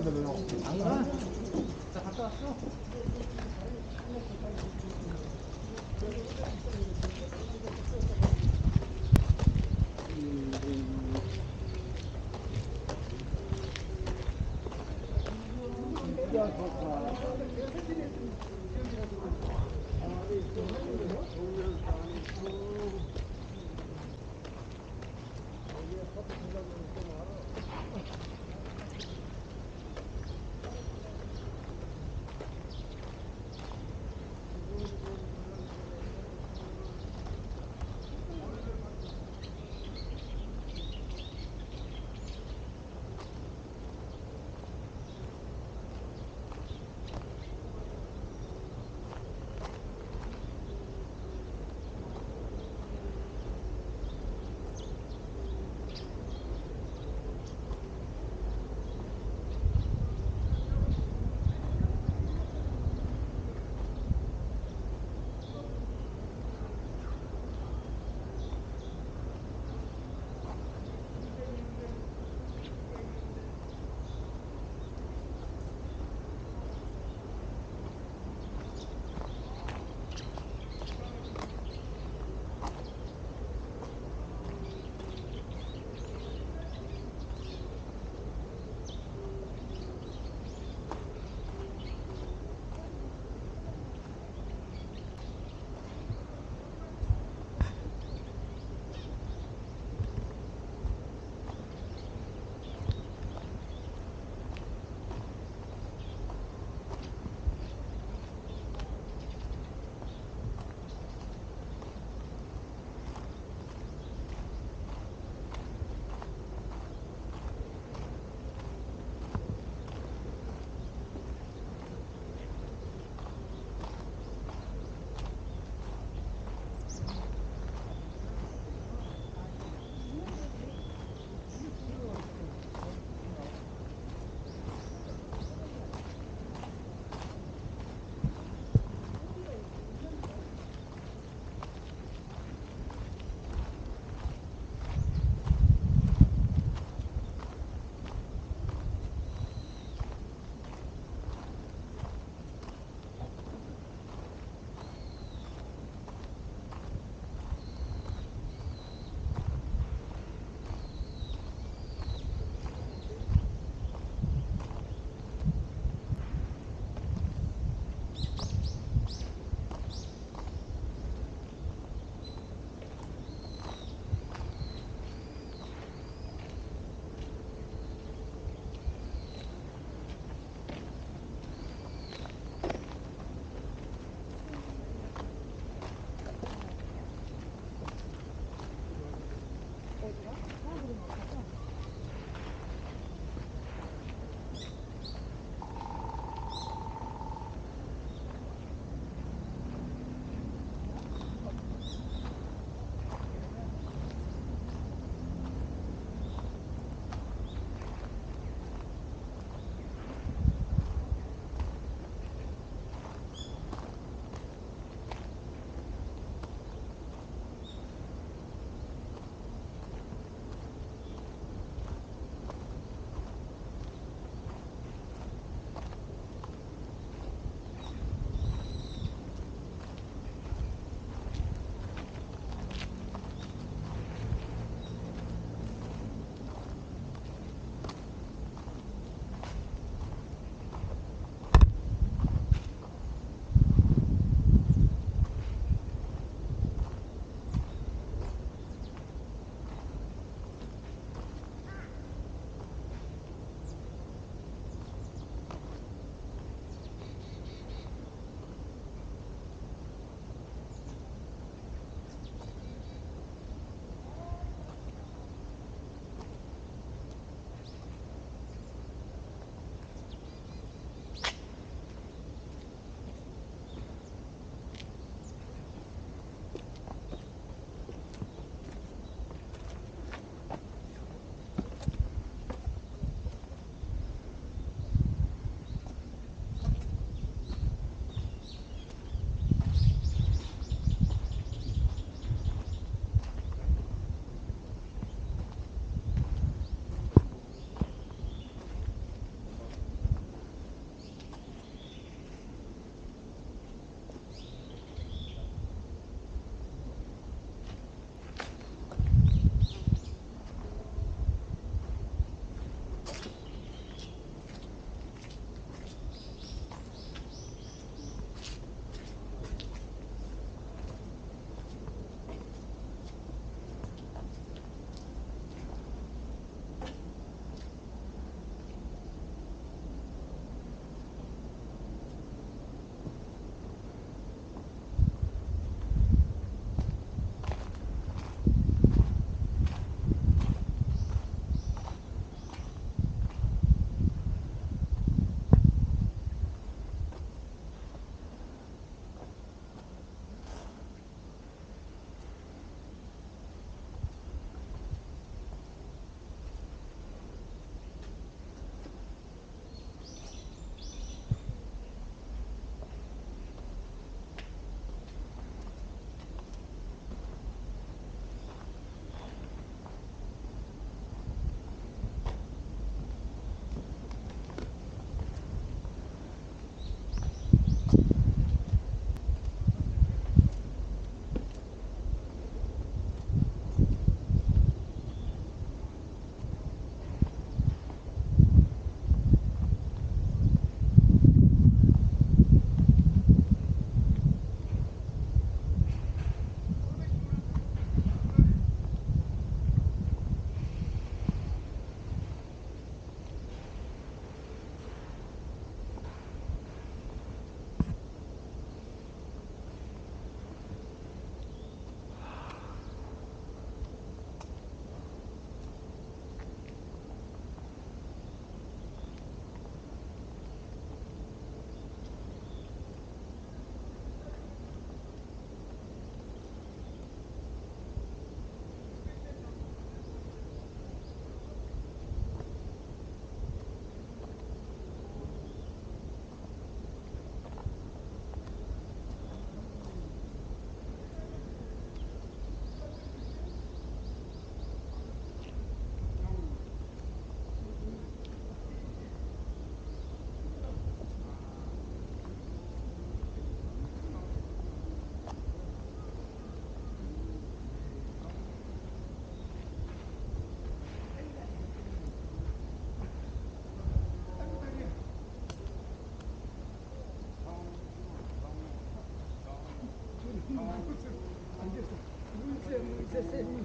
사람들은요. 안 가? 나 갔다 왔어.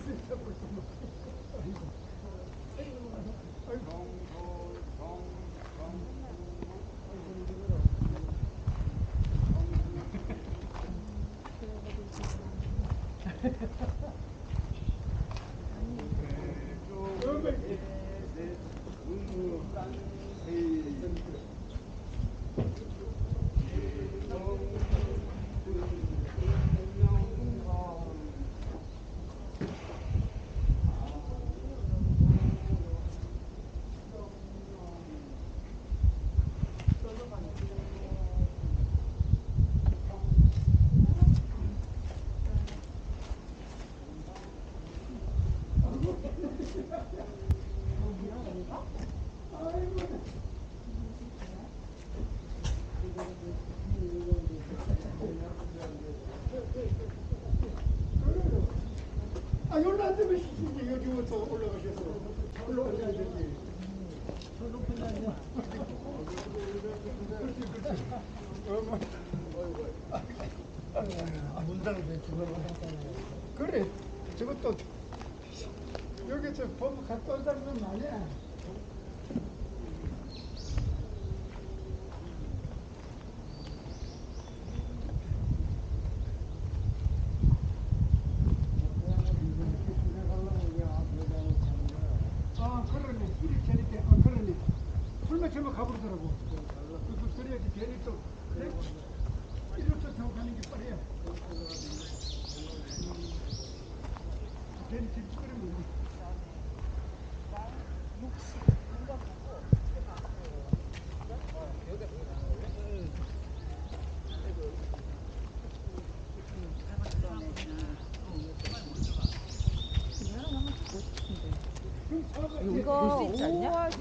아이 고. 5월 첫번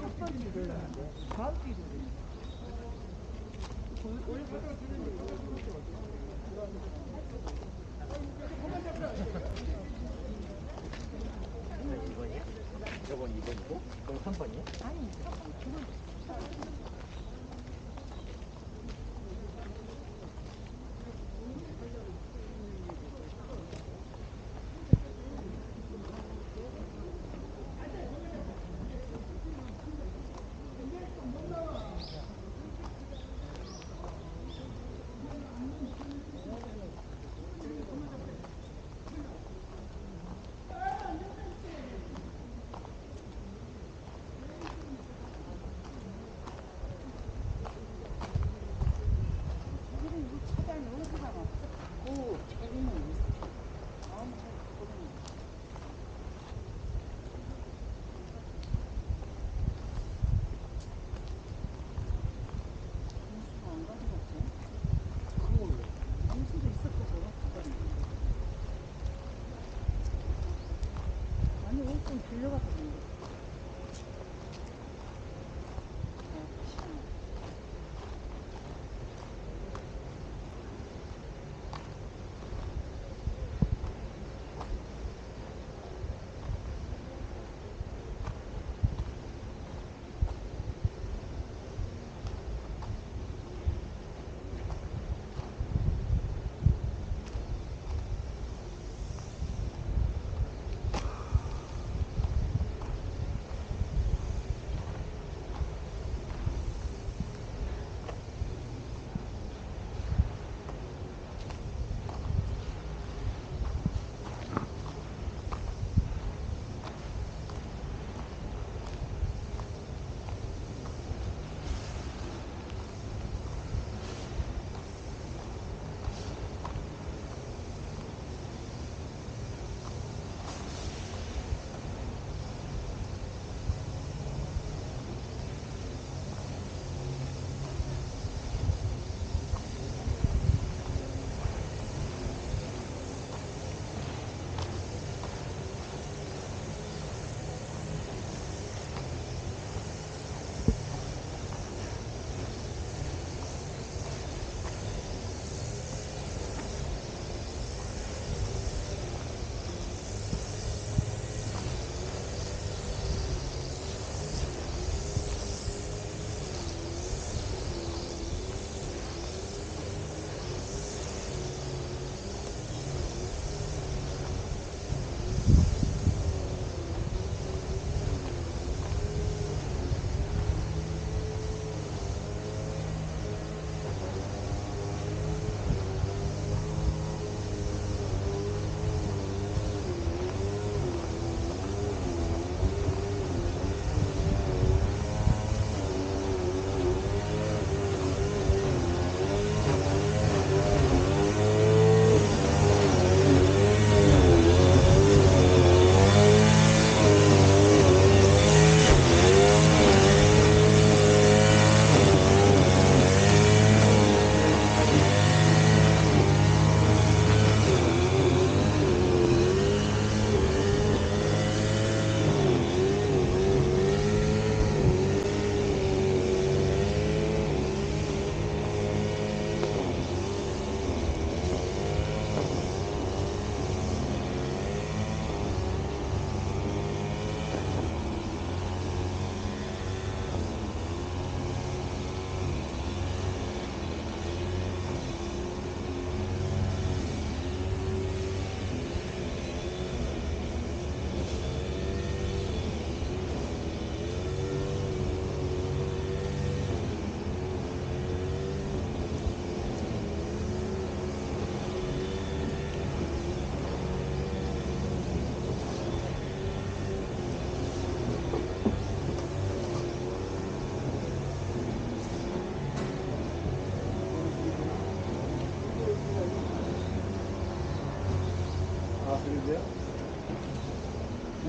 你吃吧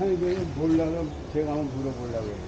아니, 그 몰라서 제가 한번 물어보려고 했어요.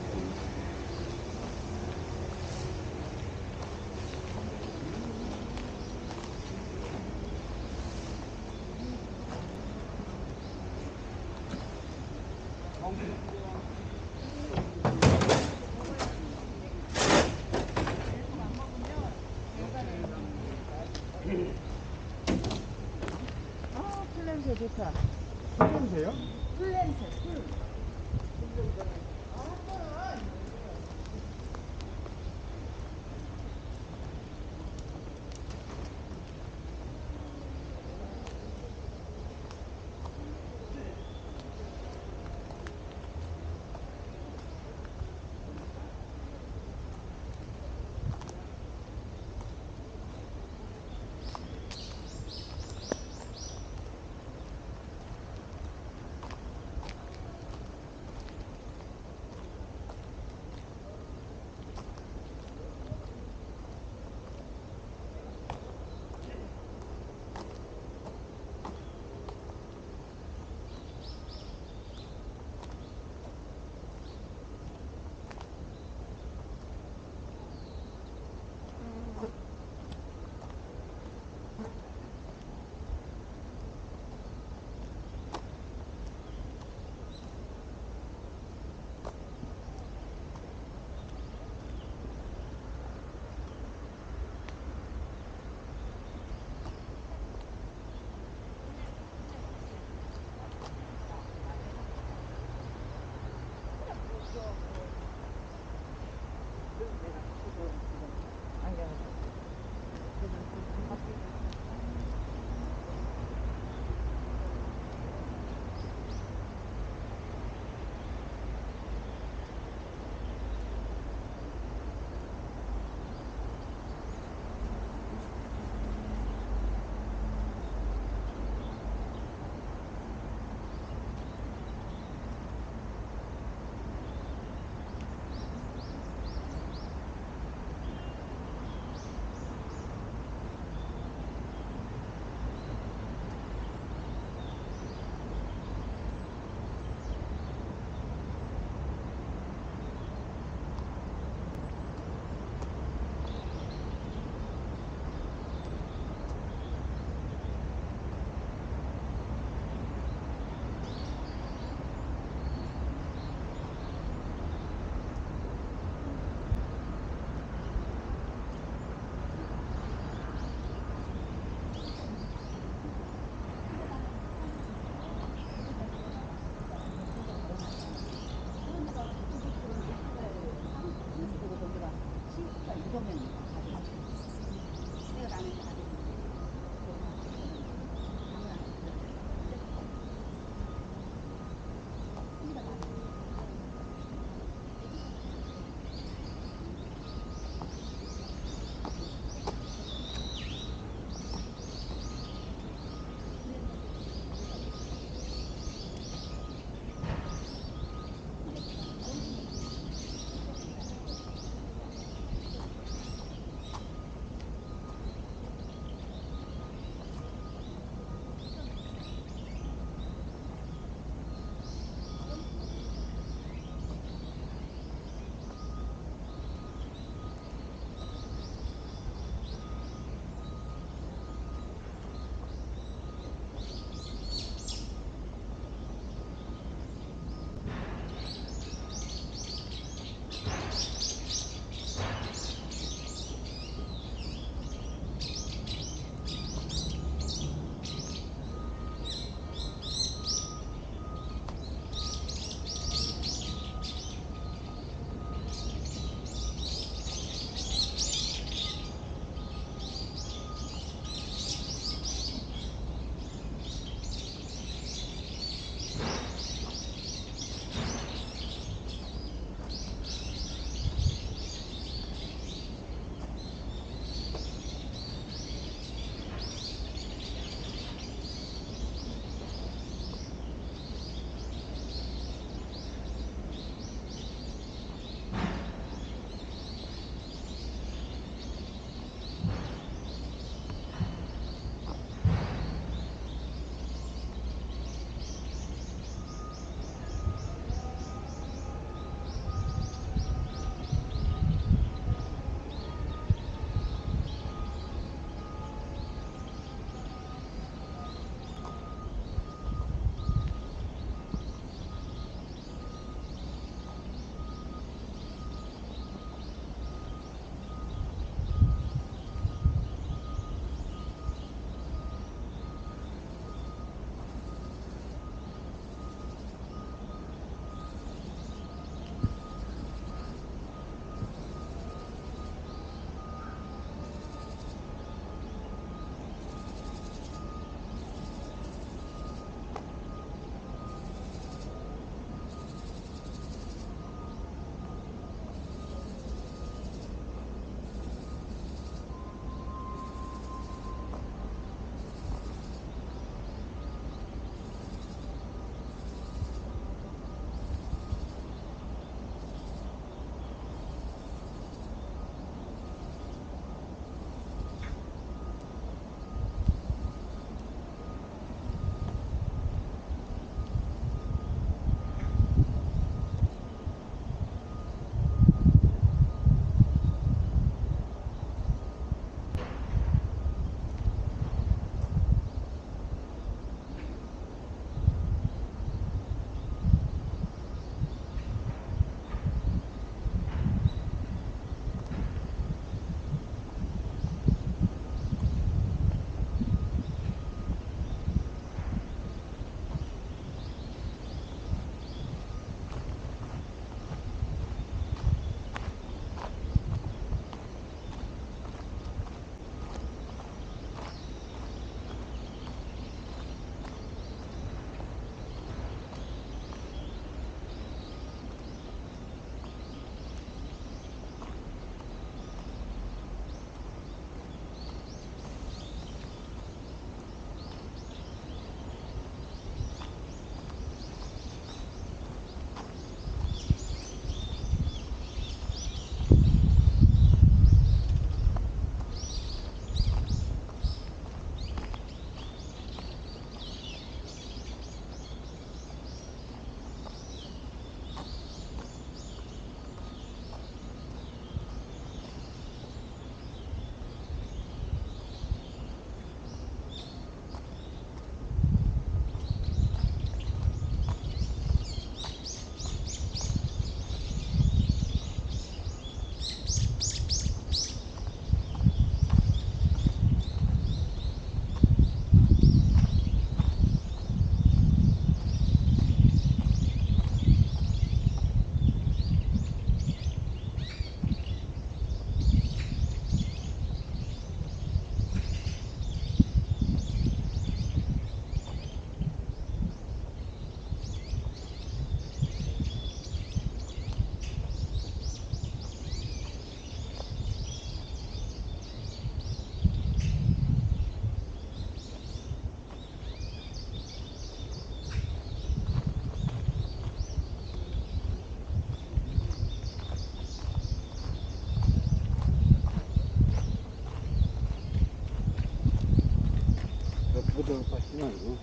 Não, não.